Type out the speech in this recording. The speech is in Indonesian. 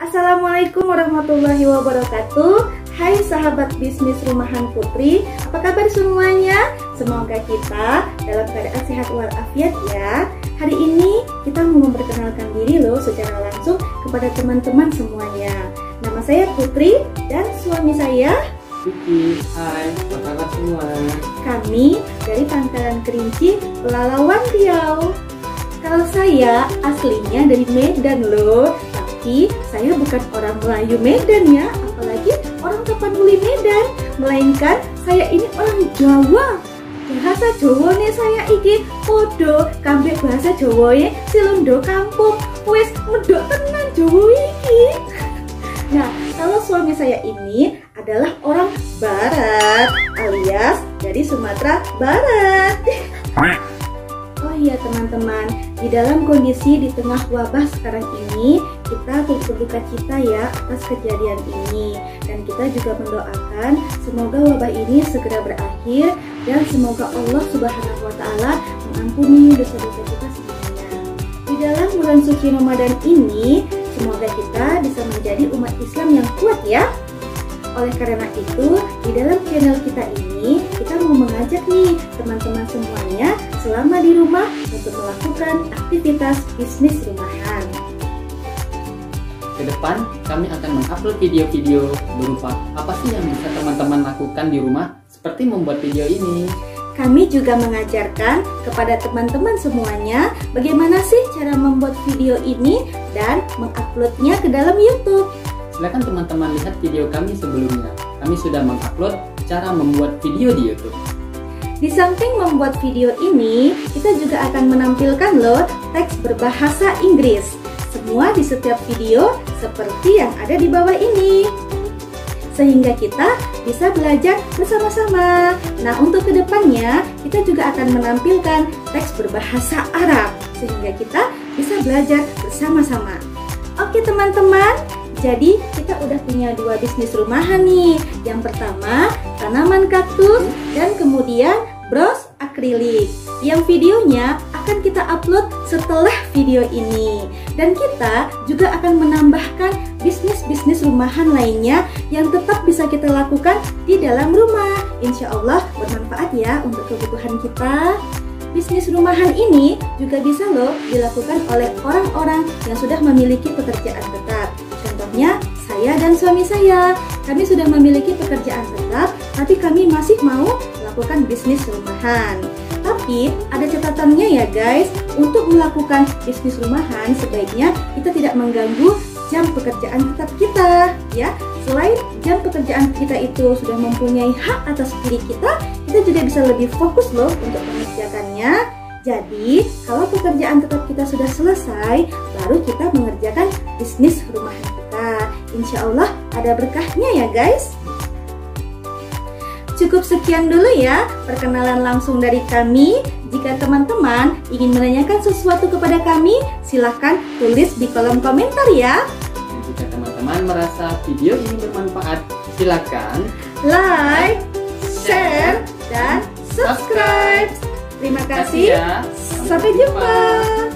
Assalamualaikum warahmatullahi wabarakatuh. Hai sahabat bisnis rumahan putri Apa kabar semuanya? Semoga kita dalam keadaan sehat walafiat ya. Hari ini kita mau memperkenalkan diri loh secara langsung kepada teman-teman semuanya. Nama saya Putri dan suami saya Vicky, hai, apa kabar semua? Kami dari Pangkalan Kerinci, Pelalawan Riau. Kalau saya aslinya dari Medan loh tapi saya bukan orang Melayu Medan ya, apalagi orang Tapanuli Medan, melainkan saya ini orang Jawa. Bahasa Jawa nih saya iki podo kambek bahasa Jawa nya silondo kampung wes medok tenan Jawa iki. Nah, kalau suami saya ini adalah orang Barat alias dari Sumatera Barat. Oh iya teman-teman, di dalam kondisi di tengah wabah sekarang ini, kita berduka cita ya atas kejadian ini. Dan kita juga mendoakan semoga wabah ini segera berakhir dan semoga Allah Subhanahu wa taala mengampuni dosa-dosa kita semuanya. Di dalam bulan suci Ramadan ini, semoga kita bisa menjadi umat Islam yang kuat ya. Oleh karena itu, di dalam channel kita ini, kita mau mengajak nih teman-teman semuanya selama di rumah untuk melakukan aktivitas bisnis rumahan. Ke depan, kami akan mengupload video-video berupa apa sih yang bisa teman-teman lakukan di rumah seperti membuat video ini. Kami juga mengajarkan kepada teman-teman semuanya bagaimana sih cara membuat video ini dan menguploadnya ke dalam YouTube. Silakan teman-teman lihat video kami sebelumnya. Kami sudah mengupload cara membuat video di YouTube. Di samping membuat video ini, kita juga akan menampilkan loh teks berbahasa Inggris. Semua di setiap video seperti yang ada di bawah ini. Sehingga kita bisa belajar bersama-sama. Nah, untuk ke depannya, kita juga akan menampilkan teks berbahasa Arab. Sehingga kita bisa belajar bersama-sama. Oke teman-teman, jadi kita udah punya dua bisnis rumahan nih. Yang pertama tanaman kaktus dan kemudian bros akrilik. Yang videonya akan kita upload setelah video ini. Dan kita juga akan menambahkan bisnis-bisnis rumahan lainnya yang tetap bisa kita lakukan di dalam rumah. Insya Allah bermanfaat ya untuk kebutuhan kita. Bisnis rumahan ini juga bisa loh dilakukan oleh orang-orang yang sudah memiliki pekerjaan tetap. Contohnya, saya dan suami saya. Kami sudah memiliki pekerjaan tetap, tapi kami masih mau melakukan bisnis rumahan. Ada catatannya ya guys, untuk melakukan bisnis rumahan sebaiknya kita tidak mengganggu jam pekerjaan tetap kita ya. Selain jam pekerjaan kita itu sudah mempunyai hak atas diri kita, kita juga bisa lebih fokus loh untuk mengerjakannya. Jadi, kalau pekerjaan tetap kita sudah selesai, baru kita mengerjakan bisnis rumahan kita. Insya Allah ada berkahnya ya guys. Cukup sekian dulu ya perkenalan langsung dari kami. Jika teman-teman ingin menanyakan sesuatu kepada kami, silahkan tulis di kolom komentar ya. Jika teman-teman merasa video ini bermanfaat, silakan like, share, dan subscribe. Terima kasih. ya. Sampai jumpa.